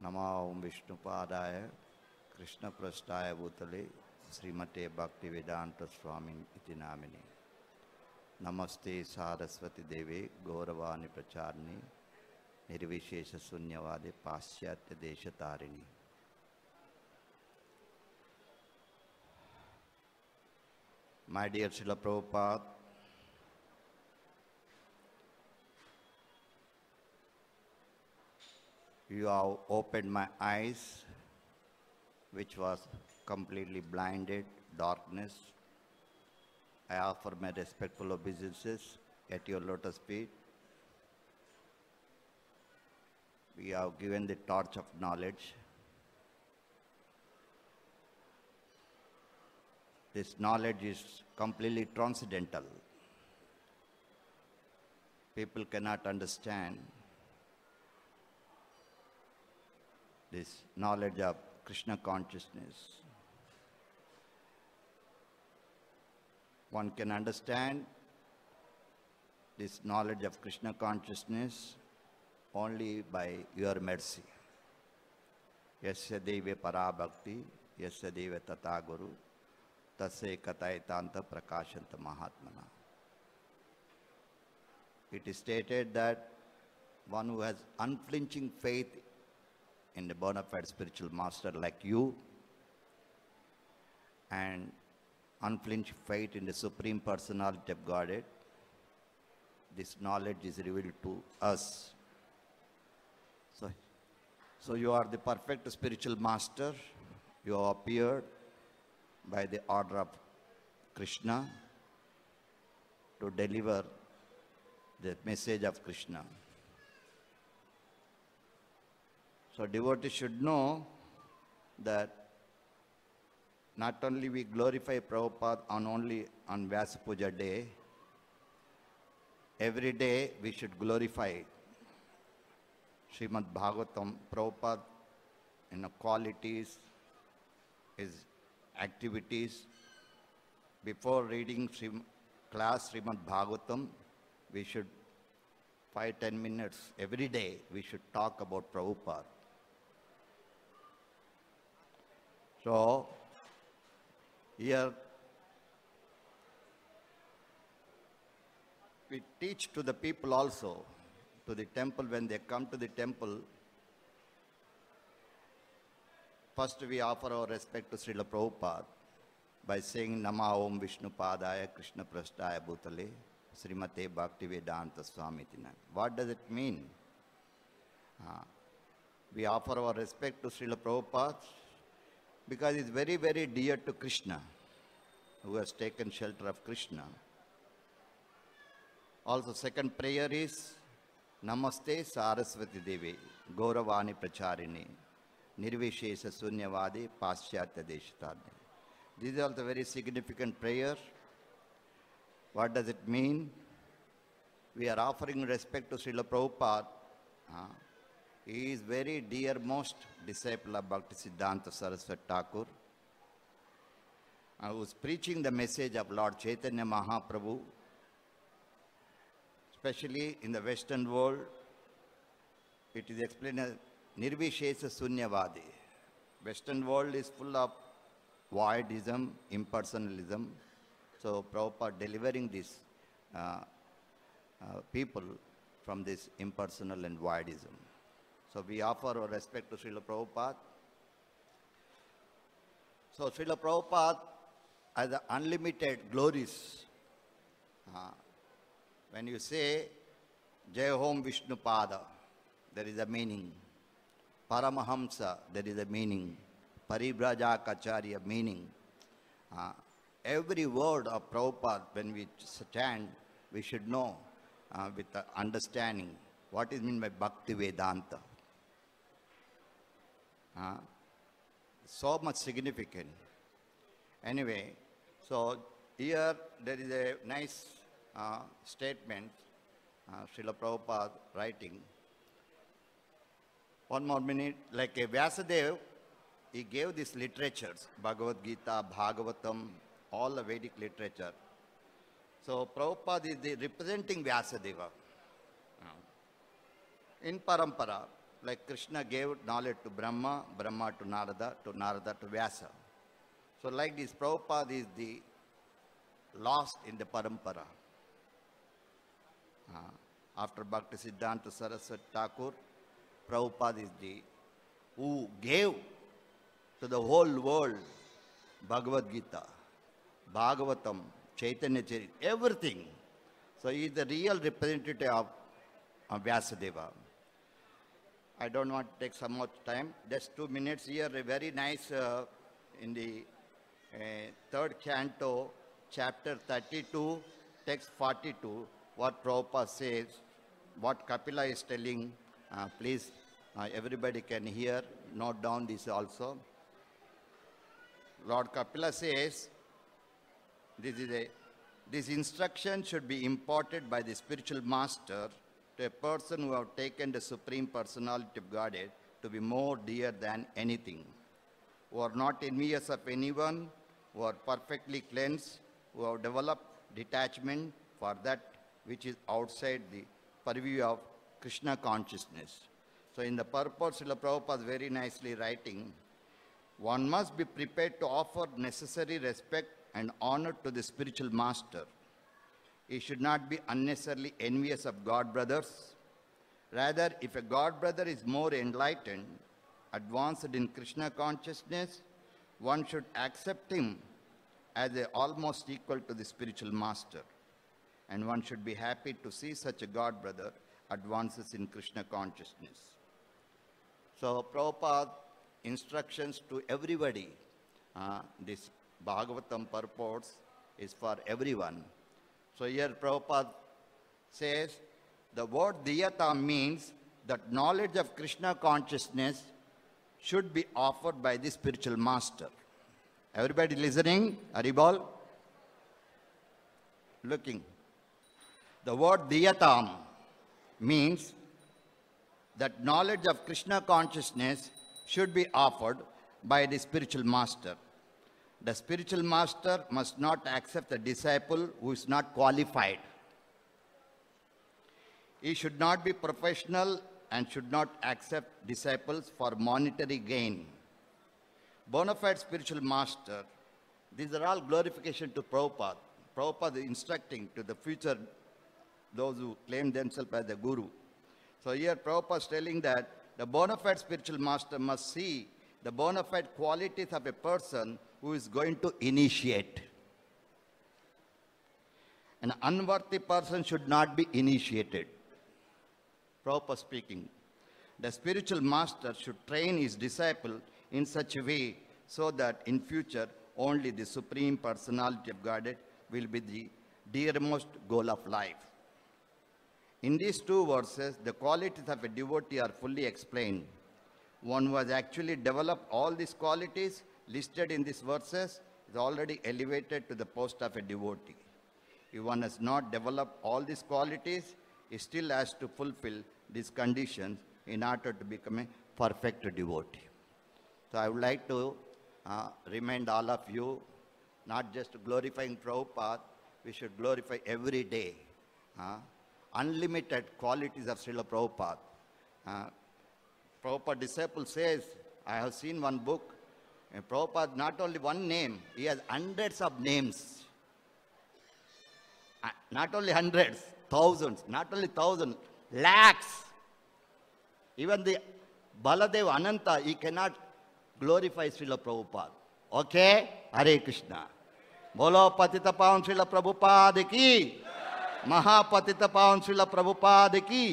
නමාවම් විෂ්ණු පාදාය ක්‍රිෂ්ණ ප්‍රස්ථාය බූතලේ ශ්‍රීමටේ භක්ති වෙදාන්ත ස්වාමින් ඉතිනාමිනි. නමස්තේ සාරස්වති දේවේ ගෞරවානි ප්‍රචාරණේ නිර්විශේෂ ශුන්‍යවාදේ පාශ්චාත්‍ය දේශතාරිණී My dear Srila Prabhupada, you have opened my eyes, which was completely blinded, darkness. I offer my respectful obeisances at your lotus feet. We have given the torch of knowledge. This knowledge is completely transcendental. People cannot understand this knowledge of Krishna consciousness. One can understand this knowledge of Krishna consciousness only by your mercy. Yasya deve parabhakti, yasya deve tata guru, It is stated that one who has unflinching faith in the bona fide spiritual master like you and unflinching faith in the supreme personality of Godhead, this knowledge is revealed to us. So, so you are the perfect spiritual master. You have appeared by the order of Krishna to deliver the message of Krishna. So devotees should know that not only we glorify Prabhupada on only on Vyasa Puja day, every day we should glorify Srimad Bhagavatam, Prabhupada in the qualities, his activities. Before reading Srim, class Srimad Bhagavatam, we should five, ten minutes every day, we should talk about Prabhupada. So, here we teach to the people also, to the temple, when they come to the temple, first we offer our respect to Srila Prabhupada by saying Nama Om Vishnu Padaya Krishna Prasthaya Bhutale Srimate Bhakti Vedanta Swami Tina. What does it mean? Uh, we offer our respect to Srila Prabhupada because it's very, very dear to Krishna, who has taken shelter of Krishna. Also, second prayer is Namaste Saraswati Devi, Gauravani Pracharini, Nirvishesha Sunyavadi, Paschatya Deshatani. This is also a very significant prayer. What does it mean? We are offering respect to Srila Prabhupada. uh, he is very dear most disciple of Bhakti Siddhanta Saraswati Thakur, uh, who is preaching the message of Lord Chaitanya Mahaprabhu, especially in the Western world. It is explained Nirvishesa Sunyavadi. Western world is full of voidism, impersonalism. So Prabhupada delivering this uh, uh, people from this impersonal and voidism. So we offer our respect to Srila Prabhupada. So Srila Prabhupada has unlimited glories. Uh, when you say Jai Hom Vishnu Pada, there is a meaning. Paramahamsa, there is a meaning. Paribrajakacharya, meaning. Uh, every word of Prabhupada, when we stand, we should know uh, with the understanding what is meant by Bhakti Vedanta. Uh, so much significant. Anyway, so here there is a nice uh, statement, uh, Srila Prabhupada writing. One more minute, like a Vyasadeva, he gave these literatures, Bhagavad Gita, Bhagavatam, all the Vedic literature. So Prabhupada is the representing Vyasadeva. In Parampara, like Krishna gave knowledge to Brahma, Brahma to Narada, to Narada to Vyasa. So like this, Prabhupada is the lost in the Parampara. Uh, after Bhakti Siddhanta Saraswati Thakur, Prabhupada is the who gave to the whole world Bhagavad Gita, Bhagavatam, Chaitanya Charit, everything. So he is the real representative of, of Vyasadeva. I don't want to take so much time. Just two minutes here. Very nice uh, in the uh, third canto, chapter 32, text 42, what Prabhupada says, what Kapila is telling. Uh, please, uh, everybody can hear, note down this also. Lord Kapila says, this is a this instruction should be imparted by the spiritual master to a person who have taken the supreme personality of Godhead to be more dear than anything, who are not envious of anyone, who are perfectly cleansed, who have developed detachment for that which is outside the purview of Krishna consciousness. So in the purport, Srila Prabhupada is very nicely writing, one must be prepared to offer necessary respect and honor to the spiritual master. He should not be unnecessarily envious of God brothers. Rather, if a God brother is more enlightened, advanced in Krishna consciousness, one should accept him as a almost equal to the spiritual master. And one should be happy to see such a God brother advances in Krishna consciousness. So Prabhupada instructions to everybody. Uh, this Bhagavatam purports is for everyone. So here Prabhupada says the word diyata means that knowledge of Krishna consciousness should be offered by the spiritual master. Everybody listening? Haribol? Looking. The word diyatam means that knowledge of Krishna consciousness should be offered by the spiritual master. The spiritual master must not accept a disciple who is not qualified. He should not be professional and should not accept disciples for monetary gain. Bona fide spiritual master, these are all glorification to Prabhupada. Prabhupada is instructing to the future those who claim themselves as the guru. So here Prabhupada is telling that the bona fide spiritual master must see the bona fide qualities of a person who is going to initiate. An unworthy person should not be initiated. Prabhupada speaking. The spiritual master should train his disciple in such a way so that in future only the supreme personality of Godhead will be the dearmost goal of life. In these two verses, the qualities of a devotee are fully explained. One who has actually developed all these qualities listed in these verses is already elevated to the post of a devotee. If one has not developed all these qualities, he still has to fulfill these conditions in order to become a perfect devotee. So I would like to uh, remind all of you, not just glorifying Prabhupada, we should glorify every day. uh, unlimited qualities of Srila Prabhupada. Uh, Prabhupada disciple says, I have seen one book, and Prabhupada not only one name, he has hundreds of names. Uh, not only hundreds, thousands, not only thousands, lakhs. Even the Baladev Ananta, he cannot glorify Srila Prabhupada. Okay? Hare Krishna. Bolo Patita Pavan Srila Prabhupada ki. మహాపతిత పావంశుల ప్రభుపాదికి